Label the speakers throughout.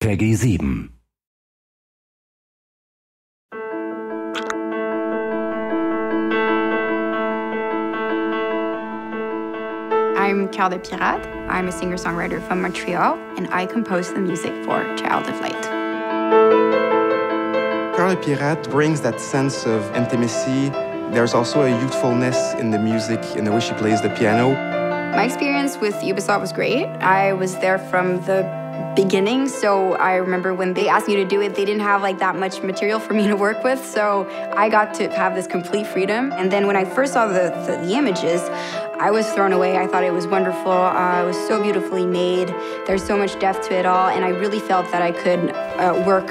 Speaker 1: Peggy 7.
Speaker 2: I'm Coeur de Pirate. I'm a singer songwriter from Montreal, and I compose the music for Child of Light.
Speaker 3: Coeur de Pirate brings that sense of intimacy. There's also a youthfulness in the music, in the way she plays the piano.
Speaker 2: My experience with Ubisoft was great. I was there from the beginning, so I remember when they asked me to do it, they didn't have like that much material for me to work with, so I got to have this complete freedom. And then when I first saw the, the, the images, I was thrown away. I thought it was wonderful. Uh, it was so beautifully made. There's so much depth to it all, and I really felt that I could uh, work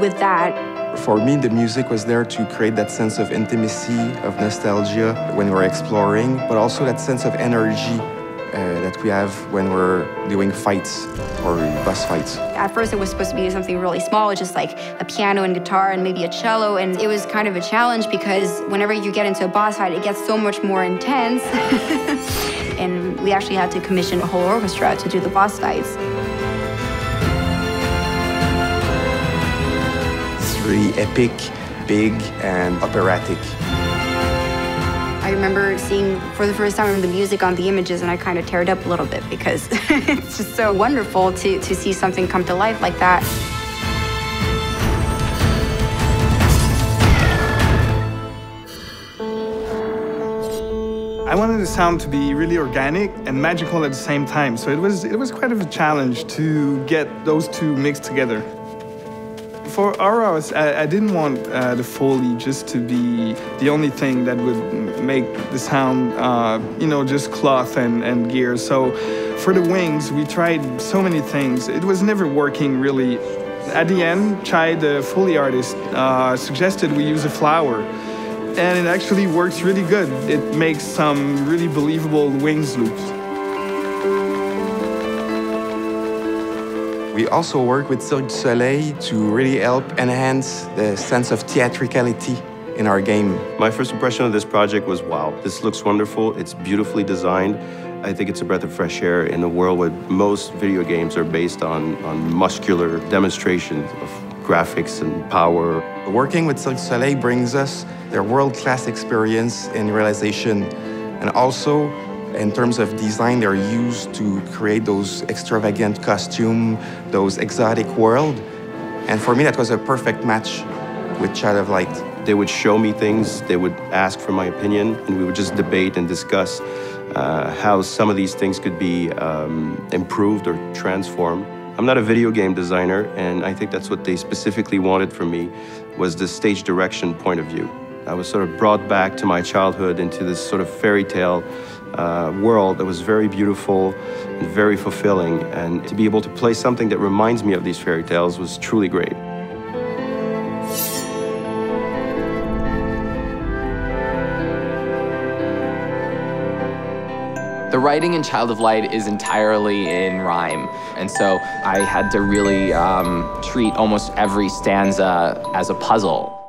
Speaker 2: with that.
Speaker 3: For me, the music was there to create that sense of intimacy, of nostalgia when we're exploring, but also that sense of energy uh, that we have when we're doing fights or boss fights.
Speaker 2: At first, it was supposed to be something really small, just like a piano and guitar and maybe a cello. And it was kind of a challenge because whenever you get into a boss fight, it gets so much more intense. and we actually had to commission a whole orchestra to do the boss fights.
Speaker 3: It's really epic, big, and operatic.
Speaker 2: I remember seeing for the first time the music on the images and I kind of teared up a little bit because it's just so wonderful to, to see something come to life like that.
Speaker 4: I wanted the sound to be really organic and magical at the same time, so it was it was quite of a challenge to get those two mixed together. For Aura, I, I didn't want uh, the Foley just to be the only thing that would make the sound, uh, you know, just cloth and, and gear. So for the wings, we tried so many things. It was never working really. At the end, Chai, the Foley artist, uh, suggested we use a flower and it actually works really good. It makes some really believable wings loops.
Speaker 3: We also work with Cirque du Soleil to really help enhance the sense of theatricality in our game.
Speaker 5: My first impression of this project was wow, this looks wonderful, it's beautifully designed. I think it's a breath of fresh air in a world where most video games are based on, on muscular demonstrations of graphics and power.
Speaker 3: Working with Cirque du Soleil brings us their world-class experience in realization and also in terms of design, they're used to create those extravagant costume, those exotic world. And for me, that was a perfect match with Child of Light.
Speaker 5: They would show me things, they would ask for my opinion, and we would just debate and discuss uh, how some of these things could be um, improved or transformed. I'm not a video game designer, and I think that's what they specifically wanted from me, was the stage direction point of view. I was sort of brought back to my childhood into this sort of fairy tale uh, world that was very beautiful and very fulfilling. And to be able to play something that reminds me of these fairy tales was truly great.
Speaker 6: The writing in Child of Light is entirely in rhyme, and so I had to really um, treat almost every stanza as a puzzle.